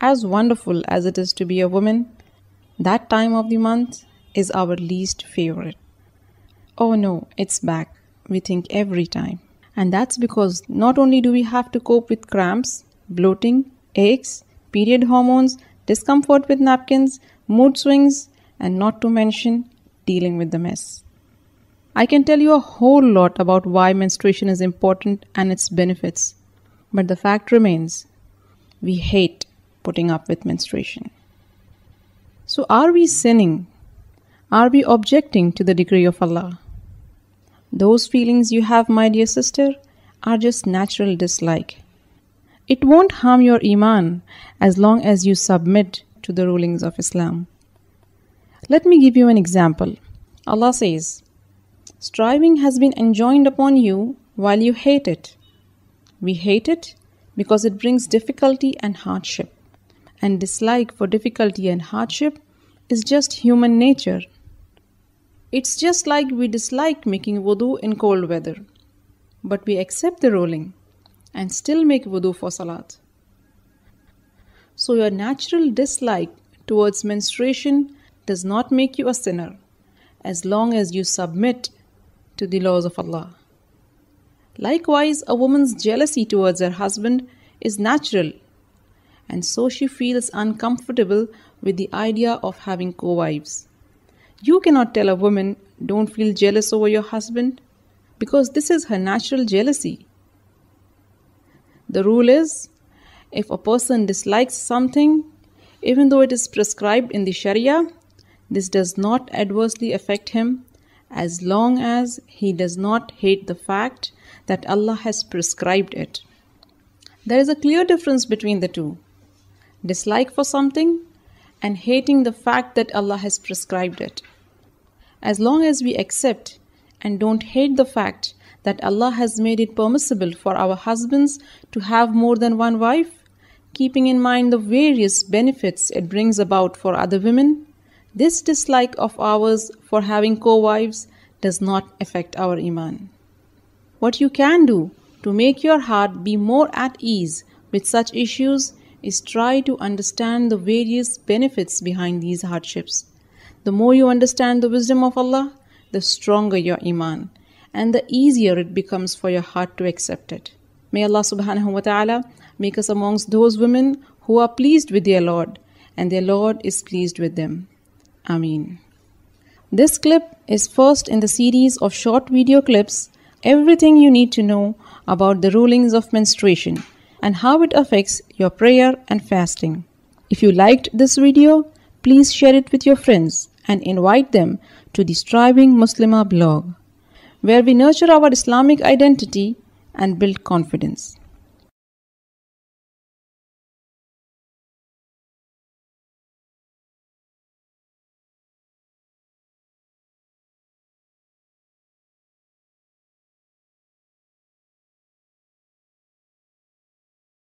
as wonderful as it is to be a woman, that time of the month is our least favorite. Oh no, it's back, we think every time. And that's because not only do we have to cope with cramps, bloating, aches, period hormones, discomfort with napkins, mood swings, and not to mention dealing with the mess. I can tell you a whole lot about why menstruation is important and its benefits, but the fact remains we hate putting up with menstruation. So, are we sinning? Are we objecting to the decree of Allah? Those feelings you have, my dear sister, are just natural dislike. It won't harm your Iman as long as you submit to the rulings of Islam. Let me give you an example. Allah says, Striving has been enjoined upon you while you hate it. We hate it because it brings difficulty and hardship. And dislike for difficulty and hardship is just human nature. It's just like we dislike making wudu in cold weather, but we accept the ruling and still make wudu for salat. So, your natural dislike towards menstruation does not make you a sinner as long as you submit to the laws of Allah. Likewise, a woman's jealousy towards her husband is natural, and so she feels uncomfortable with the idea of having co wives. You cannot tell a woman, don't feel jealous over your husband, because this is her natural jealousy. The rule is if a person dislikes something, even though it is prescribed in the Sharia, this does not adversely affect him as long as he does not hate the fact that Allah has prescribed it. There is a clear difference between the two dislike for something and hating the fact that Allah has prescribed it. As long as we accept and don't hate the fact that Allah has made it permissible for our husbands to have more than one wife, keeping in mind the various benefits it brings about for other women, this dislike of ours for having co wives does not affect our Iman. What you can do to make your heart be more at ease with such issues is try to understand the various benefits behind these hardships. The more you understand the wisdom of Allah, the stronger your Iman and the easier it becomes for your heart to accept it. May Allah subhanahu wa ta'ala make us amongst those women who are pleased with their Lord and their Lord is pleased with them. Ameen. This clip is first in the series of short video clips Everything You Need to Know about the Rulings of Menstruation and How It Affects Your Prayer and Fasting. If you liked this video, please share it with your friends and invite them to the Striving Muslima blog, where we nurture our Islamic identity and build confidence.